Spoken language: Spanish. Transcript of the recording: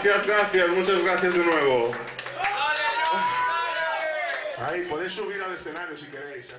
Gracias, gracias, muchas gracias de nuevo. Ahí, podéis subir al escenario si queréis.